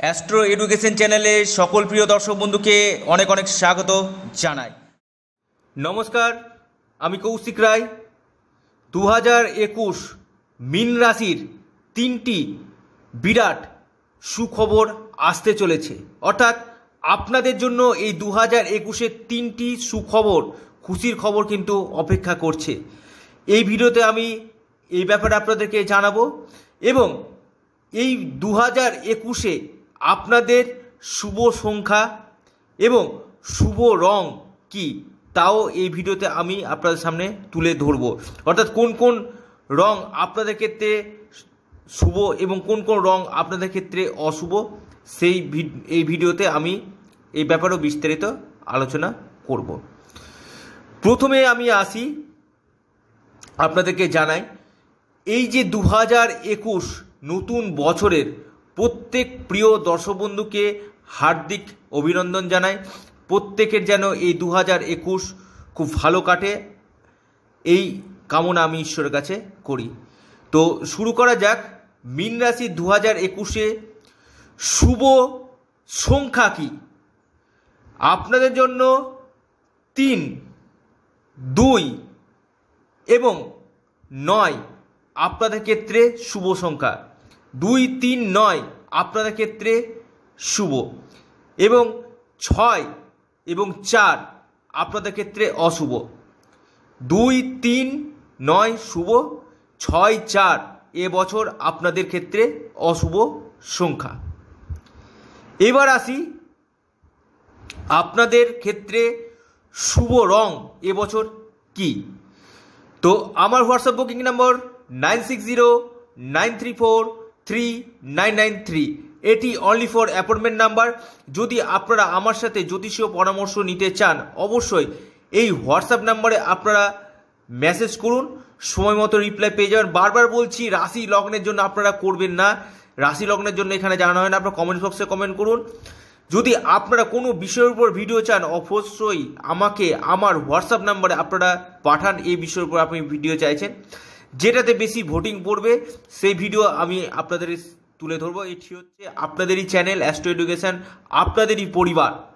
Astro education চ্যানেলে সকল প্রিয় দর্শক বন্ধুকে অনেক অনেক স্বাগত জানাই। নমস্কার, আমি কৌশিক রায়। দু হাজার একুশ মিন রাশির তিনটি বিরাট সুখবর আসতে চলেছে। অর্থাৎ আপনাদের জন্য এই দু হাজার একুশের তিনটি সুখবর, খুশির খবর কিন্তু অপেক্ষা করছে। এই ভিডিওতে আমি এই ব্যাপারে আপনাদেরকে জানাব এবং এই দু হাজার একুশে আপনাদের শুভ সংখ্যা এবং শুভ রং কি তাও এই ভিডিওতে আমি আপনাদের সামনে তুলে ধরব। অর্থাৎ কোন কোন রং আপনাদের ক্ষেত্রে শুভ এবং কোন কোন রং আপনাদের ক্ষেত্রে অশুভ, সেই এই ভিডিওতে আমি এই ব্যাপারেও বিস্তারিত আলোচনা করব। প্রথমে আমি আসি আপনাদেরকে জানাই, এই যে দু হাজার একুশ নতুন বছরের প্রত্যেক প্রিয় দর্শক বন্ধুকে হার্দিক অভিনন্দন জানাই। প্রত্যেকের যেন এই দু হাজার একুশ খুব ভালো কাটে। এই কামনা আমি ঈশ্বরের কাছে করি। তো শুরু করা যাক। মিন রাশি দু হাজার একুশে শুভ সংখ্যা কি? আপনাদের জন্য তিন, দুই এবং নয়। আপনাদের ক্ষেত্রে শুভ সংখ্যা। দুই, তিন, নয় আপনাদের ক্ষেত্রে শুভ। এবং ছয় এবং চার আপনাদের ক্ষেত্রে অশুভ। দুই, তিন, নয় শুভ, ছয়, চার এবছর আপনাদের ক্ষেত্রে অশুভ সংখ্যা। এবার আসি আপনাদের ক্ষেত্রে শুভ রং এবছর কি? তো আমার WhatsApp booking number nine six zero, nine three four three nine nine three এটি অনলি ফর অ্যাপয়েন্টমেন্ট নাম্বার যদি আপনারা আমার সাথে জ্যোতিষীয় পরামর্শ নিতে চান, অবশ্যই এই হোয়াটসঅ্যাপ নাম্বারে আপনারা মেসেজ করুন। সময় মতো রিপ্লাই পেয়ে যাবেন। বারবার বলছি, রাশি লগ্নের জন্য আপনারা করবেন না। রাশি লগ্নের জন্য এখানে জানানো হয় না। আপনারা কমেন্ট বক্সে কমেন্ট করুন। যদি আপনারা কোনো বিষয়ের উপর ভিডিও চান, অবশ্যই আমাকে, আমার হোয়াটসঅ্যাপ নাম্বারে আপনারা পাঠান। এই বিষয়ের উপর আপনি ভিডিও চাইছেন। যেটাতে বেশি ভোটিং পড়বে, সেই ভিডিও আমি আপনাদের তুলে ধরবো। এটি হচ্ছে আপনাদেরই চ্যানেল অ্যাস্ট্রো এডুকেশন আপনাদেরই পরিবার।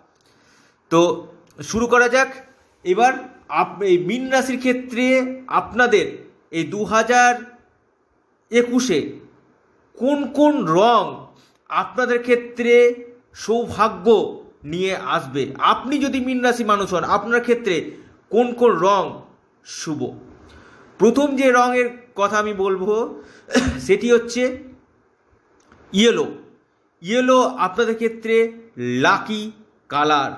তো শুরু করা যাক। এবার আপ- এই মিন রাশির ক্ষেত্রে আপনাদের এই দু হাজার একুশে কোন কোন রং আপনাদের ক্ষেত্রে সৌভাগ্য নিয়ে আসবে? আপনি যদি মিন রাশি মানুষ হন, আপনার ক্ষেত্রে কোন কোন রং শুভ? প্রথম যে রঙের কথা আমি বলব, সেটি হচ্ছে ইয়েলো ইয়েলো আপনাদের ক্ষেত্রে লাকি কালার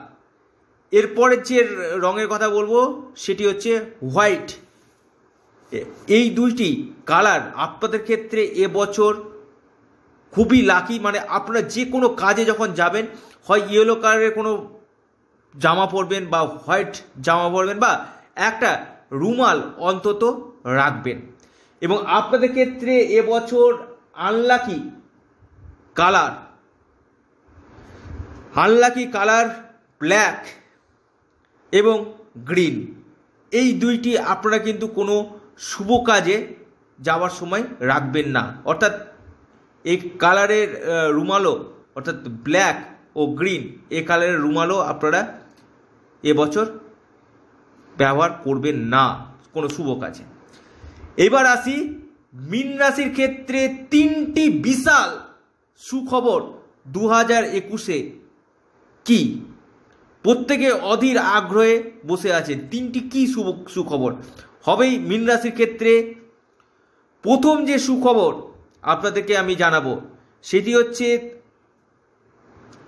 এরপরের যে রঙের কথা বলব, সেটি হচ্ছে হোয়াইট এই দুইটি কালার আপনাদের ক্ষেত্রে এবছর খুবই লাকি মানে আপনারা যে কোনো কাজে যখন যাবেন, হয় ইয়েলো কালারের কোনো জামা পরবেন বা হোয়াইট জামা পরবেন বা একটা রুমাল অন্তত রাখবেন। এবং আপনাদের ক্ষেত্রে এবছর unlucky colour unlucky colour black এবং গ্রিন এই দুইটি আপনারা কিন্তু কোনো শুভ কাজে যাওয়ার সময় রাখবেন না। অর্থাৎ এই কালারের আহ, রুমালও অর্থাৎ ব্ল্যাক ও গ্রিন এ কালারের রুমালও আপনারা এবছর ব্যবহার করবেন না কোনো শুভ কাজে। এবার আসি মিন রাশির ক্ষেত্রে তিনটি বিশাল সুখবর দু হাজার একুশে। কি? প্রত্যেকে অধীর আগ্রহে বসে আছে তিনটি কি শুভ, সুখবর? হবেই মিন রাশির ক্ষেত্রে প্রথম যে সুখবর আপনাদেরকে আমি জানাব, সেটি হচ্ছে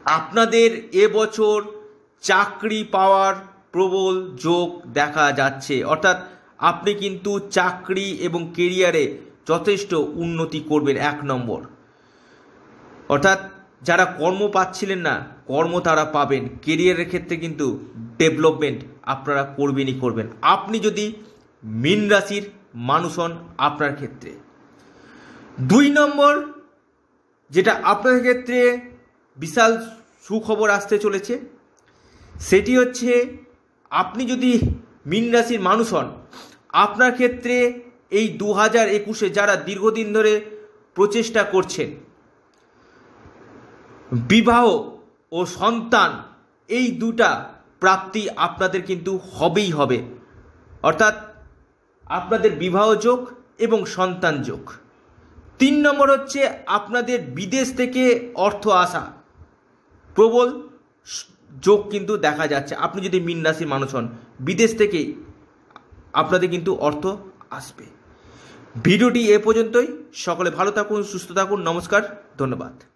আপনাদের এবছর চাকরি পাওয়ার প্রবল যোগ দেখা যাচ্ছে। অর্থাৎ আপনি কিন্তু চাকরি এবং কেরিয়ারে যথেষ্ট উন্নতি করবেন এক নম্বর। অর্থাৎ যারা কর্ম পাচ্ছিলেন না, কর্ম তারা পাবেন। কেরিয়ারের ক্ষেত্রে কিন্তু ডেভেলপমেন্ট আপনারা করবেনই করবেন। আপনি যদি মিন রাশির মানুষ হন আপনার ক্ষেত্রে। দুই নম্বর, যেটা আপনার ক্ষেত্রে বিশাল সুখবর আসতে চলেছে, সেটি হচ্ছে আপনি যদি মিন রাশির মানুষ হন। আপনার ক্ষেত্রে এই দু হাজার একুশে যারা দীর্ঘদিন ধরে প্রচেষ্টা করছেন, বিবাহ ও সন্তান, এই দুটা প্রাপ্তি আপনাদের কিন্তু হবেই হবে। অর্থাৎ আপনাদের বিবাহ যোগ এবং সন্তান যোগ। তিন নম্বর হচ্ছে আপনাদের বিদেশ থেকে অর্থ আসা। প্রবল যোগ কিন্তু দেখা যাচ্ছে। আপনি যদি মীন রাশির মানুষ হন, বিদেশ থেকে আপনাদের কিন্তু অর্থ আসবে। ভিডিওটি এ পর্যন্তই। সকলে ভালো থাকুন, সুস্থ থাকুন। নমস্কার, ধন্যবাদ।